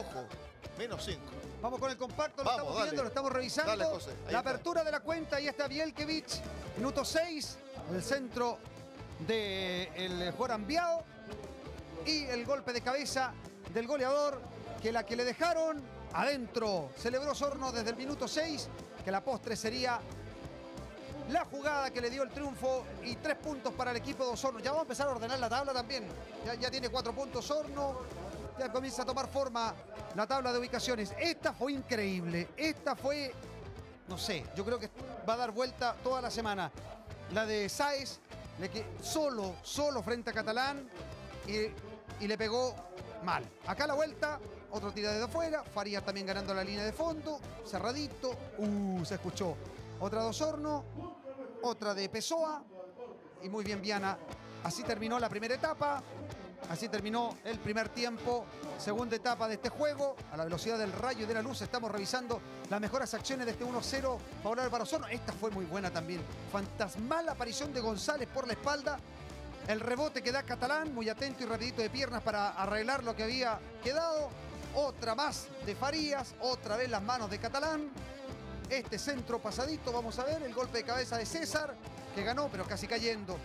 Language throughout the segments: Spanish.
ojo, menos 5. Vamos con el compacto, lo Vamos, estamos dale. viendo, lo estamos revisando. Dale, José, ahí la está. apertura de la cuenta, ahí está Bielkevich, minuto 6, el centro del jugador Ambiao y el golpe de cabeza del goleador, que la que le dejaron adentro. Celebró Sorno desde el minuto 6, que la postre sería la jugada que le dio el triunfo y tres puntos para el equipo de Osorno. Ya vamos a empezar a ordenar la tabla también. Ya, ya tiene cuatro puntos Osorno. Ya comienza a tomar forma la tabla de ubicaciones. Esta fue increíble. Esta fue, no sé, yo creo que va a dar vuelta toda la semana. La de Sáez, le que solo, solo frente a Catalán y, y le pegó mal. Acá la vuelta, otro tira desde afuera. Farías también ganando la línea de fondo. Cerradito. Uh, se escuchó. Otra de Osorno, otra de Pessoa. Y muy bien Viana. Así terminó la primera etapa. Así terminó el primer tiempo. Segunda etapa de este juego. A la velocidad del rayo y de la luz estamos revisando las mejores acciones de este 1-0 favorable para Osorno. Esta fue muy buena también. Fantasmal aparición de González por la espalda. El rebote que da Catalán, muy atento y rapidito de piernas para arreglar lo que había quedado. Otra más de Farías, otra vez las manos de Catalán. Este centro pasadito, vamos a ver, el golpe de cabeza de César, que ganó, pero casi cayendo.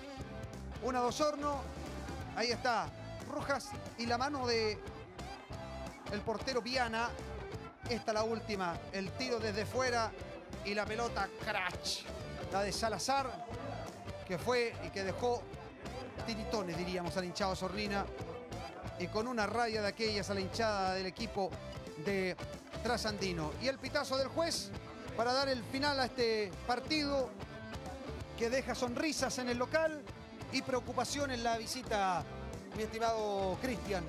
Una dos horno, ahí está, Rojas y la mano de el portero Viana. Esta la última, el tiro desde fuera y la pelota crash. La de Salazar, que fue y que dejó tiritones, diríamos, al hinchado Sorrina. Y con una raya de aquellas a la hinchada del equipo de Trasandino. Y el pitazo del juez para dar el final a este partido que deja sonrisas en el local y preocupación en la visita, mi estimado Cristian.